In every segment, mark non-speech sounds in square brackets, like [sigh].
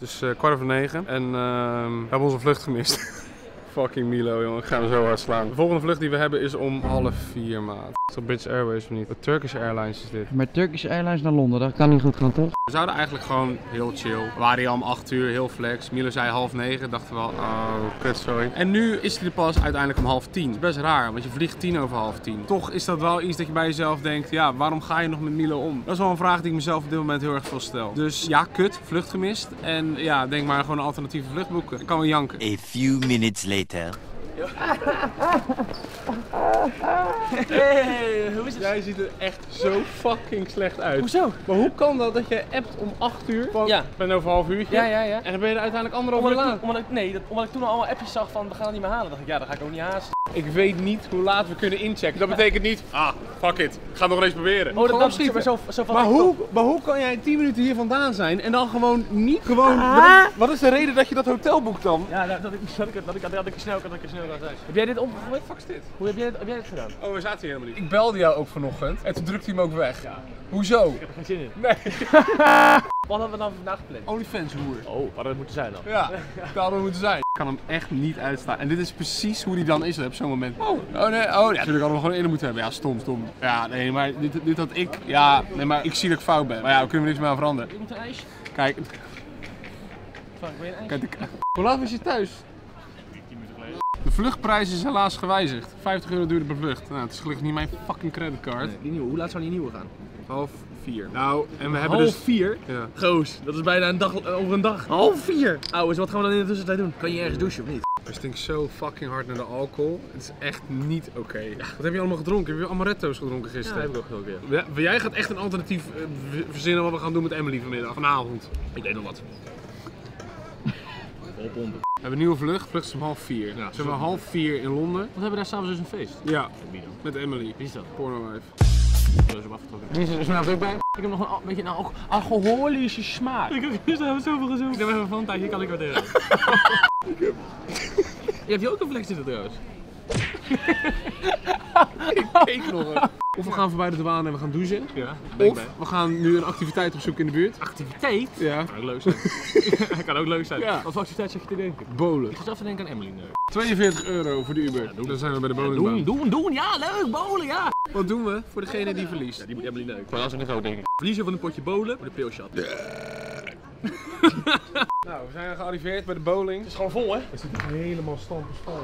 Het is eh, kwart over negen en ehm, we hebben onze vlucht gemist. [laughs] Fucking Milo, jongen. Ik ga hem zo hard slaan. De volgende vlucht die we hebben is om half vier, maat. Is dat British Airways of niet? Wat Turkish Airlines is dit. Met Turkish Airlines naar Londen, dat kan niet goed gaan toch? We zouden eigenlijk gewoon heel chill. We waren hier al om 8 uur, heel flex. Milo zei half negen, dachten we wel, oh, kut, sorry. En nu is hij er pas uiteindelijk om half tien. Dat is best raar, want je vliegt tien over half tien. Toch is dat wel iets dat je bij jezelf denkt, ja, waarom ga je nog met Milo om? Dat is wel een vraag die ik mezelf op dit moment heel erg veel stel. Dus ja, kut, vlucht gemist. En ja, denk maar gewoon een alternatieve vlucht boeken. Ik kan wel janken. A few minutes later. [laughs] Hey, hoe is het? Jij ziet er echt zo fucking slecht uit. Hoezo? Maar hoe kan dat dat je appt om 8 uur? Van, Ja. Ik ben over een half uurtje. Ja, ja, ja. En dan ben je er uiteindelijk anderhalf uur laat. omdat ik, nee, dat, omdat ik toen al allemaal appjes zag van we gaan het niet meer halen. dacht ik, ja, dan ga ik ook niet haasten. Ik weet niet hoe laat we kunnen inchecken. Dat betekent niet, ah, fuck it. Ik ga nog eens proberen. Oh, dat, maar zo, zo van Maar ik- hoe, maar hoe kan jij 10 minuten hier vandaan zijn en dan gewoon niet gewoon... Wat, wat is de reden dat je dat hotel boekt dan? Ja, dat, dat, ik, dat, ik, dat, ik, dat ik snel kan, dat ik snel kan zijn. Heb jij dit omgegooid? Fuck is dit? Hoe heb jij, dit- heb jij dit gedaan? Oh, we zaten hier helemaal niet. Ik belde jou ook vanochtend en toen drukte hij hem ook weg. Hoezo? Ik heb er geen zin in. Nee. [laughs] Wat hadden we dan vandaag gepland? Onlyfans hoer. Oh, wat had het moeten zijn dan? Ja, [laughs] dat hadden we moeten zijn. Ik kan hem echt niet uitstaan. En dit is precies hoe die dan is op zo'n moment. Oh, oh nee, oh ja, natuurlijk hadden we gewoon in moeten hebben. Ja, stom, stom. Ja, nee, maar dit, dit had ik. Ja, nee, maar ik zie dat ik fout ben. Maar ja, we kunnen er niks meer aan veranderen. Je moet een ijsje. Kijk, Frank, wil je een ijsje? ik- Hoe laat was je thuis? De vluchtprijs is helaas gewijzigd. 50 euro duurde per vlucht. Nou, het is gelukkig niet mijn fucking creditcard. Die nieuwe, hoe laat zou die nieuwe gaan? Half vier. Nou, en we hebben Half dus... vier? Ja. Goos, dat is bijna een dag over een dag. Half vier? Ouwe, wat gaan we dan in de tussentijd doen? Kan je ergens douchen of niet? Het stinkt zo fucking hard naar de alcohol. Het is echt niet oké. Wat heb je allemaal gedronken? Heb je amaretto's gedronken gisteren? ik ook gedronken, Ja, jij gaat echt een alternatief eh, verzinnen wat we gaan doen met Emily vanmiddag, vanavond. Ik weet nog wat. [laughs] Volpompen. We hebben een nieuwe vlucht, vlucht is om half vier. Ja, Zijn we half vier in Londen? Wat hebben we daar s'avonds dus een feest? Ja, met Emily. Wie is dat? Pornowife. Dat is er vanavond ook bij. Ik heb nog een beetje een al- alcoholische smaak. Ik heb gisteren zoveel gezocht. Ik heb even van tijdje, kan ik waarderen. [laughs] Je hebt hier ook een flex zitten trouwens. Kijk nog een. Of we gaan voorbij de douane en we gaan douchen. Ja, Of we gaan nu een activiteit opzoeken in de buurt. Activiteit? Ja. Kan ook leuk zijn. [laughs] [laughs] kan ook leuk zijn. Ja. Wat voor activiteit zeg je te denken? Bolen. Ik zat zelf te denken aan Emily. Nee. 42 euro voor de Uber. Dan zijn we bij de bowlingbaan. Doen, doen, doen. Ja, leuk. Bowlen, ja. Wat doen we voor degene die verliest? Ja, die moet Emily leuk. Maar als ik ook denk ik. Verliezen van een potje bowlen voor de pilshot. Het [laughs] Nou, we zijn gearriveerd bij de bowling. is gewoon vol, hè? Het zit helemaal stampensvol.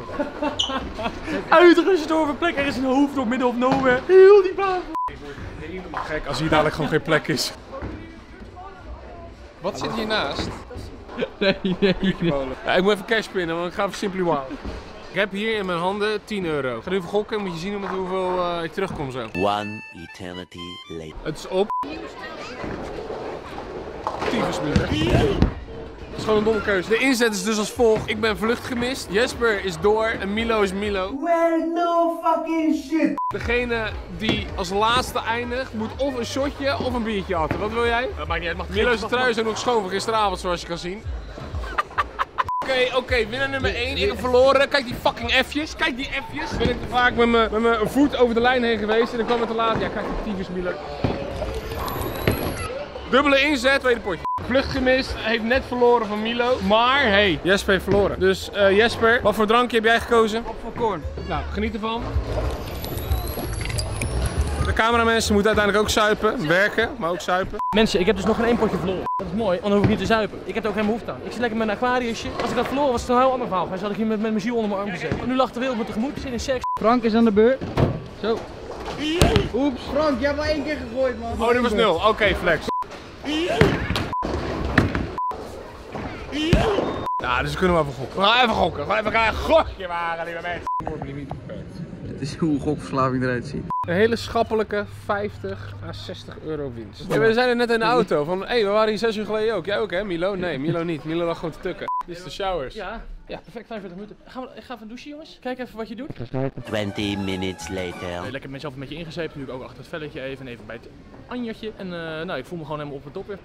[laughs] Uitgestorven plek. Er is een hoofd op midden of nowhere. Heel die baan. Helemaal gek als hier dadelijk gewoon geen plek is. Wat zit hiernaast? [laughs] Nee, nee, nee. Ja, ik moet even cash pinnen, want ik ga even Simply Wild. Ik heb hier in mijn handen 10 euro. Ik ga nu even gokken, moet je zien met hoeveel eh, ik terugkom zo. One eternity later. Het is op. Het is gewoon een domme keuze. De inzet is dus als volgt. Ik ben vlucht gemist. Jesper is door en Milo is Milo. Well, no fucking shit. Degene die als laatste eindigt moet of een shotje of een biertje hatten. Wat wil jij? Dat maakt niet uit. Mag Milo's trui is ook nog schoon van gisteravond zoals je kan zien. [laughs] Oké, oké, winnaar nummer 1. Ik heb verloren. Kijk die fucking F'jes. Kijk die F'jes. Ben ik te vaak met mijn met mijn voet over de lijn heen geweest en dan kwam het te laat. Ja, kijk die tyfus Milo. Dubbele inzet, tweede potje. Vlucht gemist, heeft net verloren van Milo. Maar, hey, Jesper heeft verloren. Dus eh, Jesper, wat voor drankje heb jij gekozen? Popcorn. Nou, geniet ervan. De cameramensen moeten uiteindelijk ook suipen. Werken, maar ook suipen. Mensen, ik heb dus nog geen één potje verloren. Dat is mooi, want dan hoef ik niet te zuipen. Ik heb er ook geen behoefte aan. Ik zit lekker met een aquariusje. Als ik dat verloren was het een heel ander verhaal. Dan zat ik hier met, met mijn ziel onder mijn arm gezeten. Nu lacht de wereld me tegemoet. Zin in seks. Frank is aan de beurt. Zo. Oeps, Frank, jij hebt maar één keer gegooid, man. Oh, dit was nul. Oké, flex. Ja, dus we kunnen we even gokken. We gaan even gokken. We gaan even gaan een gokje maken, lieve mensen. Dit is hoe gokverslaving eruit ziet. Een hele schappelijke 50 à 60 euro winst. Ja, we zijn er net in de auto van, hé, hey, we waren hier 6 uur geleden ook. Jij ook hè, Milo? Nee, Milo niet. Milo lag gewoon te tukken. Dit is de showers. Ja, ja, perfect. 45 minuten. Gaan we, ik ga even douchen, jongens. Kijk even wat je doet. 20 minutes later. Lekker mezelf een beetje ingezeept. Nu ook achter het velletje even. En even bij het anjertje. En eh, nou, ik voel me gewoon helemaal op het top weer.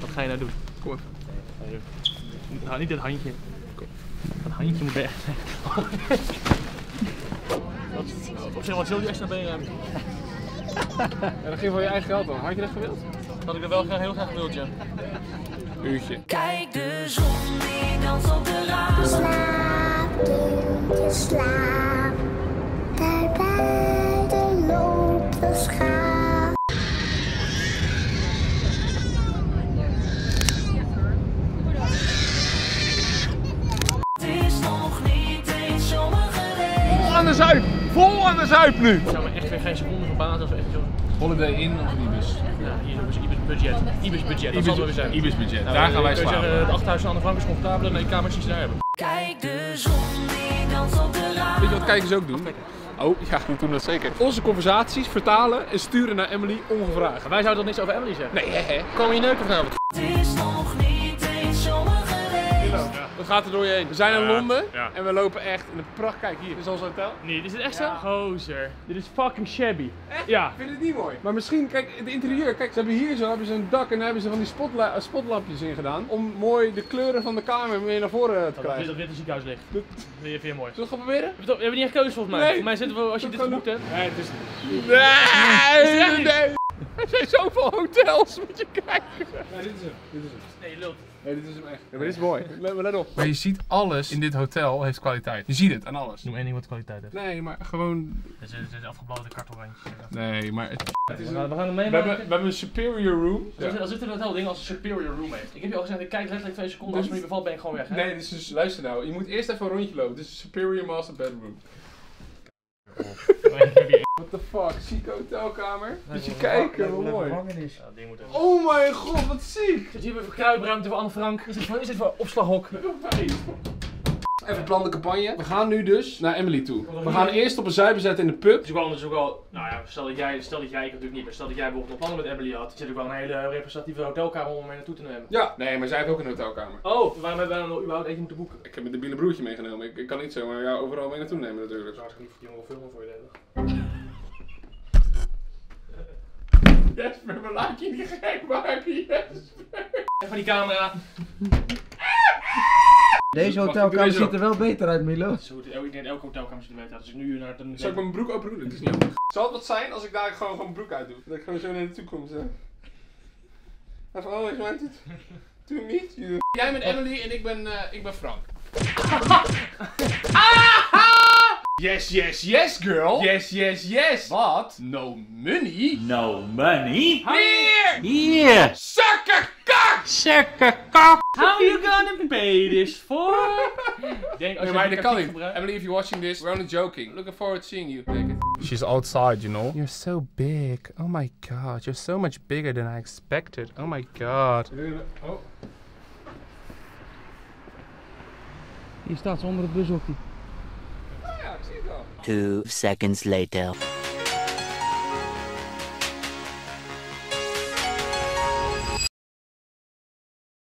Wat ga je nou doen? Kom even. Nou, niet dit handje. Dat handje moet weg. Wat, op zich wat zul je extra benen hebben. En dat ging van je eigen geld dan. Had je dat gewild? had ik er wel graag, heel graag gewild, ja. Uurtje. Kijk de zon die danst op de ramen. Slaap, kindje, slaap. Daar buiten zuip nu! Ik zou me echt weer geen seconde verbazen als we echt zo... Holiday Inn of Ibis? Ja, hier hebben ze Ibis budget. Ibis budget, dat zal het wel weer zijn. Ibis budget. Nou, Daar gaan wij zeggen, slapen. Het achthuis aan de Frank is comfortabeler dan de kamers die ze daar hebben. Kijk de zon die danst op de ramen. Weet je wat kijkers ook doen? Oh, ja, [laughs] die doen dat zeker. Onze conversaties vertalen en sturen naar Emily ongevraagd. Wij zouden toch niks over Emily zeggen? Nee, hè, hè. Komen je neuken vanavond? Gaat er door je heen? We zijn in Londen ja. en we lopen echt in de pracht. Kijk hier, dit is ons hotel. Nee, is het echt Ja. zo? Gozer. Dit is fucking shabby. Ja. Ik vind het niet mooi. Maar misschien, kijk, het interieur. Kijk, ze hebben hier zo hebben ze een dak en daar hebben ze van die spotla eh, spotlampjes in gedaan. Om mooi de kleuren van de kamer meer naar voren te Dat, dat, krijgen. dat witte ziekenhuislicht. Dat vind je, vind je mooi. Zullen we het gaan proberen? We hebben niet echt keuze volgens mij. Nee. Voor mij zitten we, als je dit geboekt hebt. Nee, het is Nee, nee, nee. Zijn zoveel hotels, moet je kijken. Nee, dit is hem. Dit is hem. Nee, lult. Nee, dit is hem echt. Ja, maar dit is mooi. Let, op. Maar je ziet alles in dit hotel heeft kwaliteit. Je ziet het aan alles. Noem één ding wat kwaliteit heeft. Nee, maar gewoon... Zijn, dit zijn afgebouwde kartelrandjes. Nee, maar het, het is We gaan, een... we gaan hem We meemaken. hebben, we hebben een superior room. Als, als dit een hotel ding als een superior room heeft. Ik heb je al gezegd, ik kijk letterlijk twee seconden. Als het me niet bevalt, ben ik gewoon weg. Hè? Nee, dus, luister nou. Je moet eerst even een rondje lopen. Dit is een superior master bedroom. [laughs] What the fuck, chique hotelkamer. Moet je kijken, hoe mooi. Ja, dat ding moet even. Oh mijn god, wat ziek. Zit hier weer voor kruipruimte voor Anne Frank? Is dit voor, is dit voor opslaghok? [laughs] Even plan de campagne. We gaan nu dus naar Emily toe. We gaan eerst op een zuipen zetten in de pub. Het is ook wel, is ook wel, nou ja, stel dat jij, stel dat jij, ik natuurlijk niet, maar stel dat jij bijvoorbeeld nog plannen met Emily had, zit ook wel een hele representatieve hotelkamer om mee naartoe te nemen. Ja, nee, maar zij heeft ook een hotelkamer. Oh, waarom hebben wij dan nog überhaupt eten moeten boeken? Ik heb mijn debiele broertje meegenomen. Ik, ik kan niet zomaar jou overal mee naartoe nemen natuurlijk. Is hartstikke lief voor die jongen filmen voor je de hele dag. Jesper, we laat je niet gek maken, Jesper. Even die camera. Deze hotelkamer ziet er wel beter uit, Milo. Zo, ik denk dat elke hotelkamer ziet er beter uit. Als ik nu naar de... Zal ik mijn broek open doen? Dat is niet. Zal het wat zijn als ik daar gewoon gewoon mijn broek uit doe? Dat ik gewoon zo naar de toekomst oh, ik want het. Doe niet. You. Jij bent Emily en ik ben, eh, ik ben Frank. [laughs] yes, yes, yes, girl. Yes, yes, yes. Wat? No money? No money? Hier! Here! Zakken kak! How you gonna pay this for? [laughs] Denk, als Nee, maar dat kan niet. Emily, if you're watching this, we're only joking. Looking forward to seeing you. Take it. She's outside, you know. You're so big. Oh my god. You're so much bigger than I expected. Oh my god. Oh. Hier staat ze onder het bushokje. Two seconds later.